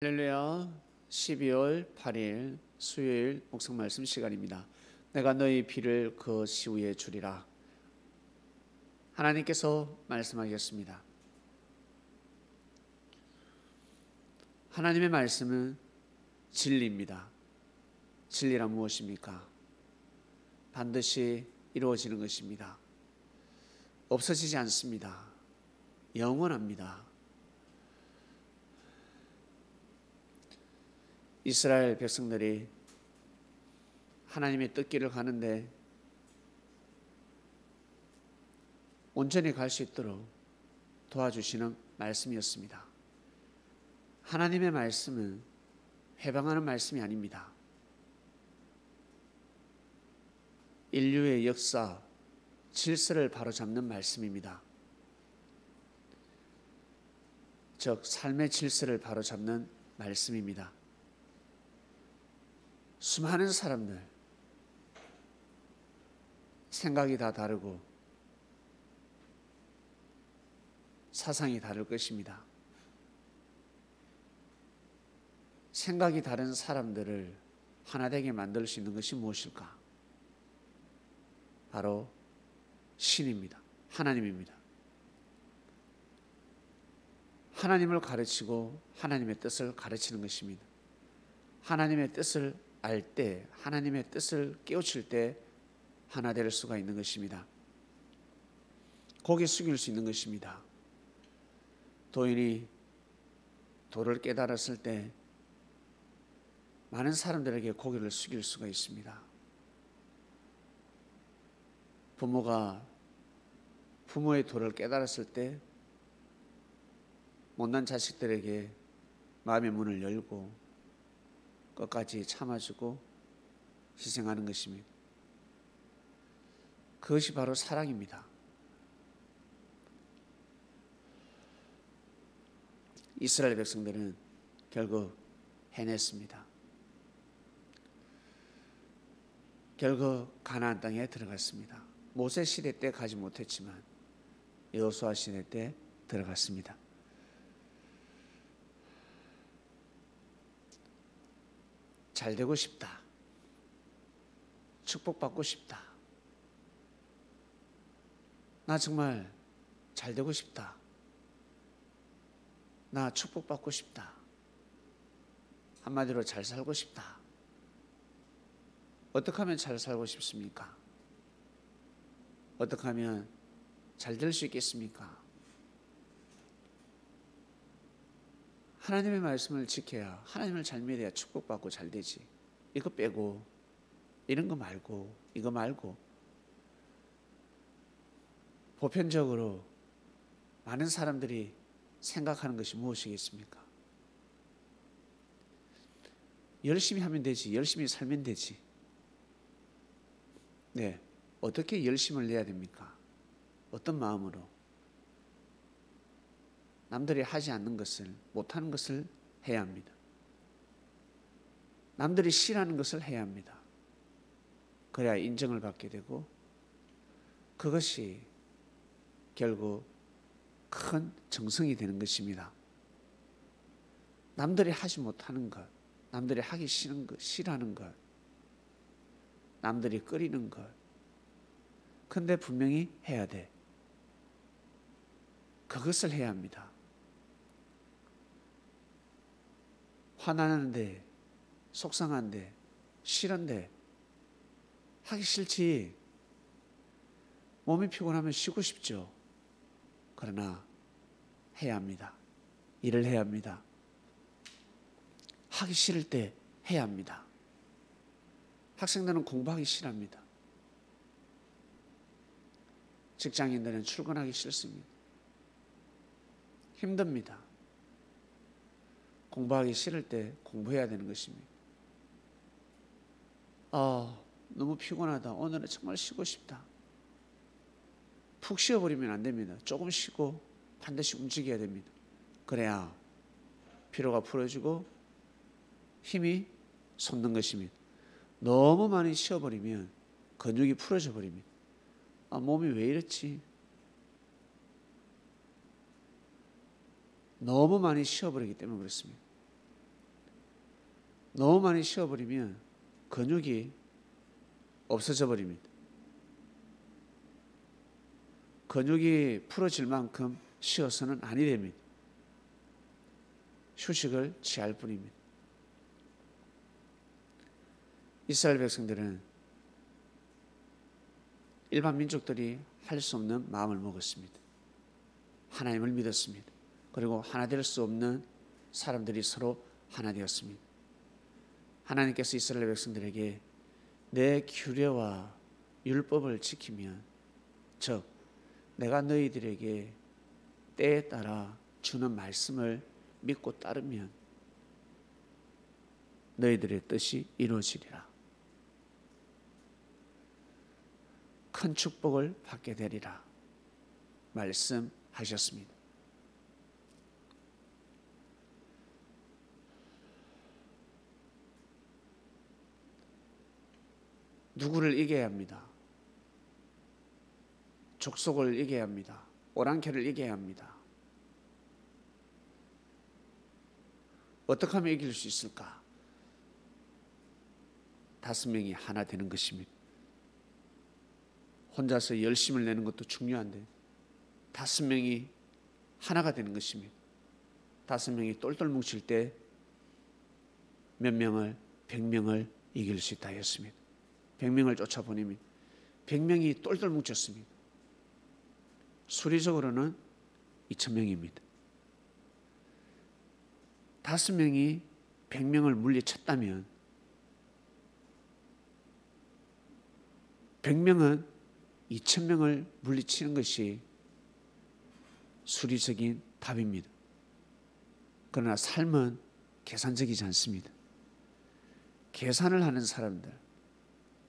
할렐루야 12월 8일 수요일 목성 말씀 시간입니다. 내가 너희 비를 그 시위에 주리라. 하나님께서 말씀하셨습니다. 하나님의 말씀은 진리입니다. 진리란 무엇입니까? 반드시 이루어지는 것입니다. 없어지지 않습니다. 영원합니다. 이스라엘 백성들이 하나님의 뜻길을 가는데 온전히 갈 수 있도록 도와주시는 말씀이었습니다. 하나님의 말씀은 해방하는 말씀이 아닙니다. 인류의 역사, 질서를 바로잡는 말씀입니다. 즉, 삶의 질서를 바로잡는 말씀입니다. 수많은 사람들 생각이 다 다르고 사상이 다를 것입니다. 생각이 다른 사람들을 하나 되게 만들 수 있는 것이 무엇일까? 바로 신입니다. 하나님입니다. 하나님을 가르치고 하나님의 뜻을 가르치는 것입니다. 하나님의 뜻을 알 때, 하나님의 뜻을 깨우칠 때 하나 될 수가 있는 것입니다. 고개 숙일 수 있는 것입니다. 도인이 도를 깨달았을 때 많은 사람들에게 고개를 숙일 수가 있습니다. 부모가 부모의 도를 깨달았을 때 못난 자식들에게 마음의 문을 열고 끝까지 참아주고 희생하는 것입니다. 그것이 바로 사랑입니다. 이스라엘 백성들은 결국 해냈습니다. 결국 가나안 땅에 들어갔습니다. 모세 시대 때 가지 못했지만 여호수아 시대 때 들어갔습니다. 잘 되고 싶다. 축복받고 싶다. 나 정말 잘 되고 싶다. 나 축복받고 싶다. 한마디로 잘 살고 싶다. 어떻게 하면 잘 살고 싶습니까? 어떻게 하면 잘 될 수 있겠습니까? 하나님의 말씀을 지켜야 하나님을 잘 믿어야 축복받고 잘 되지. 이거 빼고 이런 거 말고 이거 말고 보편적으로 많은 사람들이 생각하는 것이 무엇이겠습니까? 열심히 하면 되지. 열심히 살면 되지. 네. 어떻게 열심을 내야 됩니까? 어떤 마음으로? 남들이 하지 않는 것을 못하는 것을 해야 합니다. 남들이 싫어하는 것을 해야 합니다. 그래야 인정을 받게 되고 그것이 결국 큰 정성이 되는 것입니다. 남들이 하지 못하는 것, 남들이 하기 싫은 것, 싫어하는 것, 남들이 끓이는 것. 근데 분명히 해야 돼. 그것을 해야 합니다. 화나는데, 속상한데, 싫은데, 하기 싫지. 몸이 피곤하면 쉬고 싶죠. 그러나 해야 합니다. 일을 해야 합니다. 하기 싫을 때 해야 합니다. 학생들은 공부하기 싫합니다. 직장인들은 출근하기 싫습니다. 힘듭니다. 공부하기 싫을 때 공부해야 되는 것입니다. 아, 너무 피곤하다. 오늘은 정말 쉬고 싶다. 푹 쉬어버리면 안 됩니다. 조금 쉬고 반드시 움직여야 됩니다. 그래야 피로가 풀어지고 힘이 솟는 것입니다. 너무 많이 쉬어버리면 근육이 풀어져 버립니다. 아, 몸이 왜 이렇지? 너무 많이 쉬어버리기 때문에 그렇습니다. 너무 많이 쉬어버리면 근육이 없어져 버립니다. 근육이 풀어질 만큼 쉬어서는 아니 됩니다. 휴식을 취할 뿐입니다. 이스라엘 백성들은 일반 민족들이 할 수 없는 마음을 먹었습니다. 하나님을 믿었습니다. 그리고 하나 될 수 없는 사람들이 서로 하나 되었습니다. 하나님께서 이스라엘 백성들에게 내 규례와 율법을 지키면 즉 내가 너희들에게 때에 따라 주는 말씀을 믿고 따르면 너희들의 뜻이 이루어지리라. 큰 축복을 받게 되리라. 말씀하셨습니다. 누구를 이겨야 합니다. 족속을 이겨야 합니다. 오랑캐를 이겨야 합니다. 어떻게 하면 이길 수 있을까? 다섯 명이 하나 되는 것입니다. 혼자서 열심을 내는 것도 중요한데 다섯 명이 하나가 되는 것입니다. 다섯 명이 똘똘 뭉칠 때 몇 명을 백 명을 이길 수 있다 했습니다. 100명을 쫓아보내면 100명이 똘똘 뭉쳤습니다. 수리적으로는 2천명입니다. 다섯 명이 100명을 물리쳤다면 100명은 2천명을 물리치는 것이 수리적인 답입니다. 그러나 삶은 계산적이지 않습니다. 계산을 하는 사람들,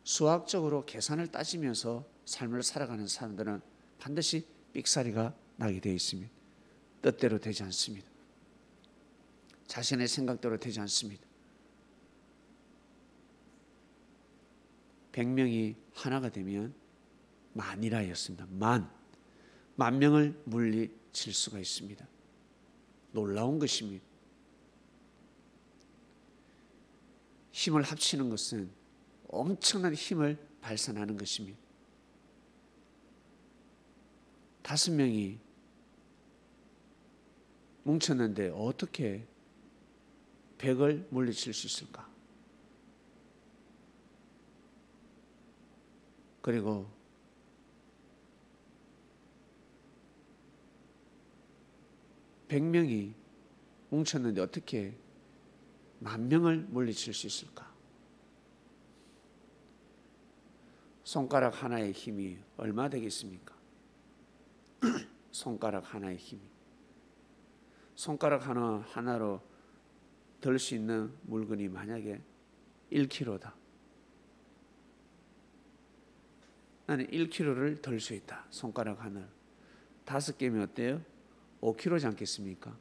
수학적으로 계산을 따지면서 삶을 살아가는 사람들은 반드시 삑사리가 나게 되어 있습니다. 뜻대로 되지 않습니다. 자신의 생각대로 되지 않습니다. 100명이 하나가 되면 만이라였습니다. 만. 만 명을 물리칠 수가 있습니다. 놀라운 것입니다. 힘을 합치는 것은 엄청난 힘을 발산하는 것입니다. 다섯 명이 뭉쳤는데 어떻게 백을 물리칠 수 있을까? 그리고 백 명이 뭉쳤는데 어떻게 만 명을 물리칠 수 있을까? 손가락 하나의 힘이 얼마 되겠습니까? 손가락 하나의 힘이. 손가락 하나 하나로 들 수 있는 물건이 만약에 1kg다. 나는 1kg를 들수 있다. 손가락 하나. 다섯 개면 어때요? 5kg지 않겠습니까?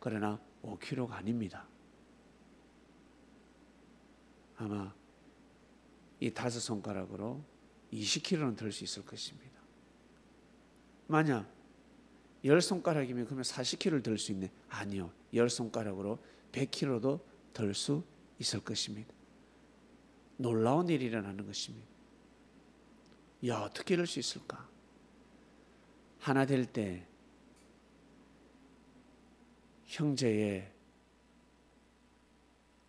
그러나 5kg가 아닙니다. 아마 이 다섯 손가락으로 20kg는 들 수 있을 것입니다. 만약 열 손가락이면 그러면 40kg를 들 수 있네. 아니요. 열 손가락으로 100kg도 들 수 있을 것입니다. 놀라운 일이 일어나는 것입니다. 야, 어떻게 이럴 수 있을까? 하나 될 때 형제의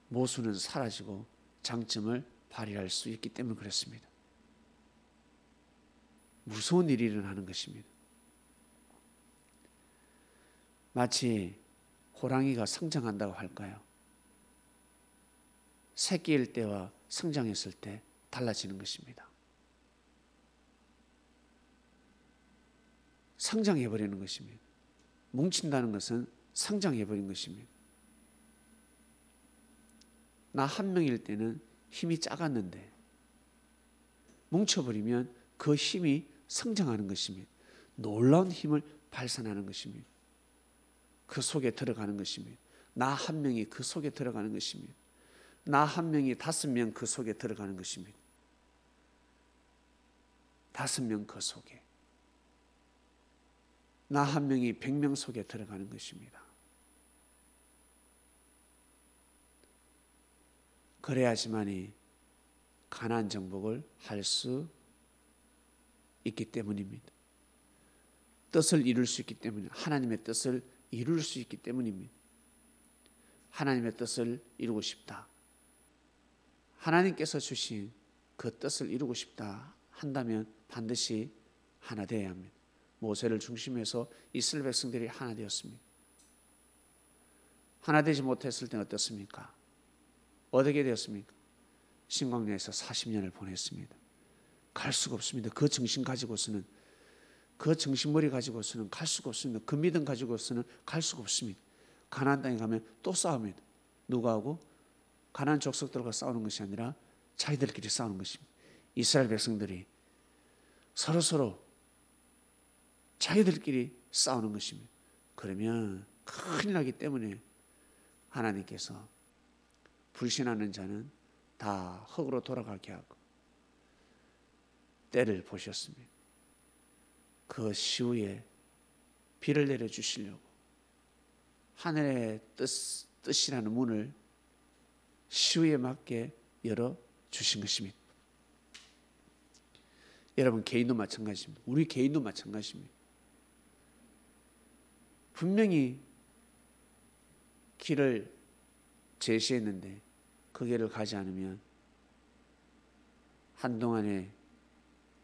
모수는 사라지고 장점을 발휘할 수 있기 때문에 그렇습니다. 무서운 일이 일어나는 것입니다. 마치 호랑이가 성장한다고 할까요? 새끼일 때와 성장했을 때 달라지는 것입니다. 성장해버리는 것입니다. 뭉친다는 것은 성장해버린 것입니다. 나 한 명일 때는 힘이 작았는데 뭉쳐버리면 그 힘이 성장하는 것입니다. 놀라운 힘을 발산하는 것입니다. 그 속에 들어가는 것입니다. 나 한 명이 그 속에 들어가는 것입니다. 나 한 명이 다섯 명 그 속에 들어가는 것입니다. 다섯 명 그 속에. 나 한 명이 백 명 속에 들어가는 것입니다. 그래야지만이 가난 정복을 할 수 있기 때문입니다. 뜻을 이룰 수 있기 때문에 하나님의 뜻을 이룰 수 있기 때문입니다. 하나님의 뜻을 이루고 싶다. 하나님께서 주신 그 뜻을 이루고 싶다 한다면 반드시 하나 되어야 합니다. 모세를 중심해서 이스라엘 백성들이 하나 되었습니다. 하나 되지 못했을 때는 어떻습니까? 어떻게 되었습니까? 신광야에서 40년을 보냈습니다. 갈 수가 없습니다. 그 정신 가지고서는 그 정신머리 가지고서는 갈 수가 없습니다. 그 믿음 가지고서는 갈 수가 없습니다. 가나안 땅에 가면 또 싸웁니다. 누가 하고 가나안 족속들과 싸우는 것이 아니라 자기들끼리 싸우는 것입니다. 이스라엘 백성들이 서로 서로 자기들끼리 싸우는 것입니다. 그러면 큰일 나기 때문에 하나님께서 불신하는 자는 다 흙으로 돌아가게 하고 때를 보셨습니다. 그 시후에 비를 내려 주시려고 하늘의 뜻, 뜻이라는 문을 시후에 맞게 열어 주신 것입니다. 여러분 개인도 마찬가지입니다. 우리 개인도 마찬가지입니다. 분명히 길을 제시했는데 그 길을 가지 않으면 한동안에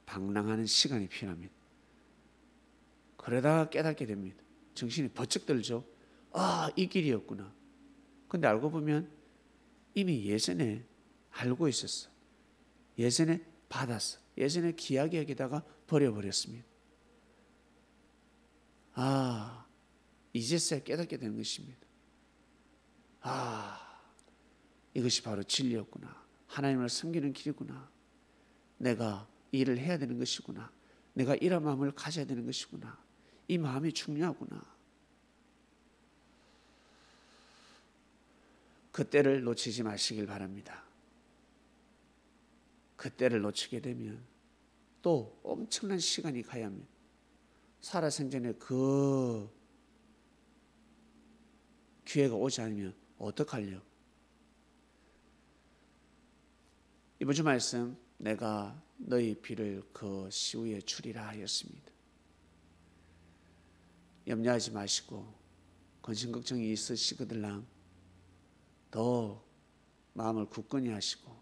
방랑하는 시간이 필요합니다. 그러다가 깨닫게 됩니다. 정신이 번쩍 들죠. 아, 이 길이었구나. 근데 알고 보면 이미 예전에 알고 있었어. 예전에 받았어. 예전에 여기다가 버려버렸습니다. 아, 이제서야 깨닫게 되는 것입니다. 아, 이것이 바로 진리였구나. 하나님을 섬기는 길이구나. 내가 일을 해야 되는 것이구나. 내가 이런 마음을 가져야 되는 것이구나. 이 마음이 중요하구나. 그때를 놓치지 마시길 바랍니다. 그때를 놓치게 되면 또 엄청난 시간이 가야 합니다. 살아생전에 그 기회가 오지 않으면 어떡할려? 이번 주 말씀 내가 너희 비를 그 시후에 주리라 하였습니다. 염려하지 마시고 건신 걱정이 있으시거들랑 더 마음을 굳건히 하시고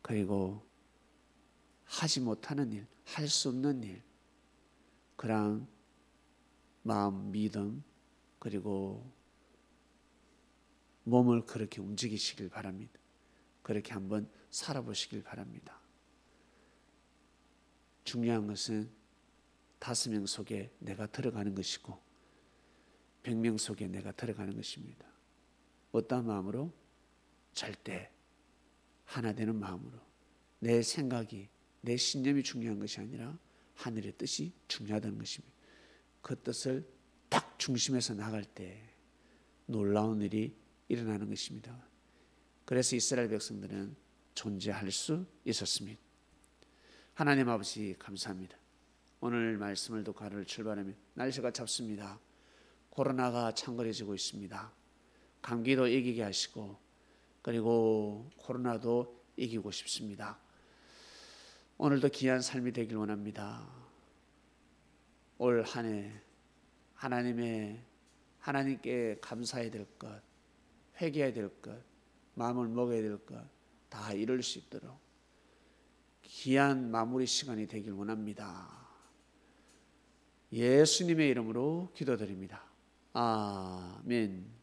그리고 하지 못하는 일, 할 수 없는 일, 그런 마음, 믿음, 그리고 몸을 그렇게 움직이시길 바랍니다. 그렇게 한번 살아보시길 바랍니다. 중요한 것은 다섯 명 속에 내가 들어가는 것이고 백 명 속에 내가 들어가는 것입니다. 어떤 마음으로? 절대 하나 되는 마음으로 내 생각이 내 신념이 중요한 것이 아니라 하늘의 뜻이 중요하다는 것입니다. 그 뜻을 딱 중심에서 나갈 때 놀라운 일이 일어나는 것입니다. 그래서 이스라엘 백성들은 존재할 수 있었습니다. 하나님 아버지 감사합니다. 오늘 말씀을 듣고 하루를 출발하면 날씨가 찹습니다. 코로나가 창궐해지고 있습니다. 감기도 이기게 하시고 그리고 코로나도 이기고 싶습니다. 오늘도 귀한 삶이 되길 원합니다. 올 한 해 하나님의 하나님께 감사해야 될 것, 회개해야 될 것, 마음을 먹어야 될 것 다 이룰 수 있도록 귀한 마무리 시간이 되길 원합니다. 예수님의 이름으로 기도드립니다. 아멘.